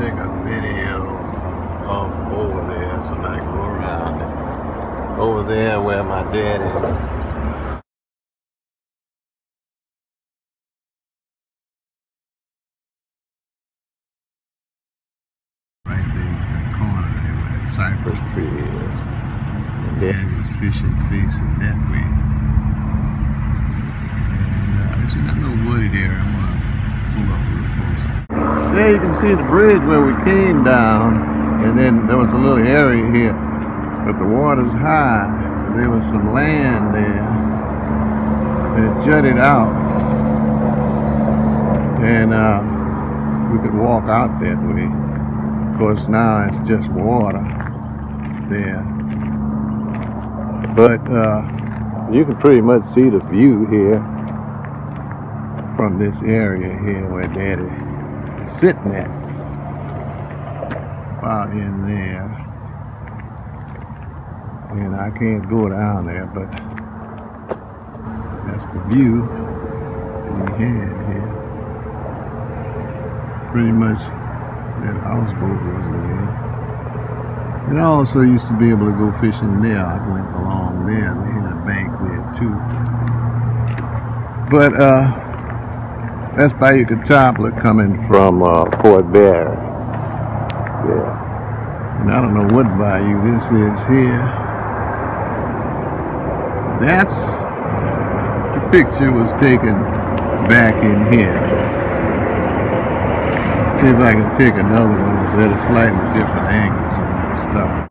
take a video of over there so I can go around it. Over there where my daddy right there in the corner there where that cypress tree is. And daddy's fishing facing that way. And uh, it's not no wooded area. You can see the bridge where we came down, and then there was a little area here, but the water's high. There was some land there that jutted out, and uh, we could walk out that way. Of course, now it's just water there, but uh, you can pretty much see the view here from this area here where Daddy sitting at about in there. And I can't go down there but that's the view that he had here. Pretty much that houseboat was there. And I also used to be able to go fishing there. I went along there they had a bank there too. But uh that's Bayou Courtableau coming from uh, Port Barre. Yeah. And I don't know what bayou this is here. That's the picture was taken back in here. See if I can take another one that's at a slightly different angle so stuff.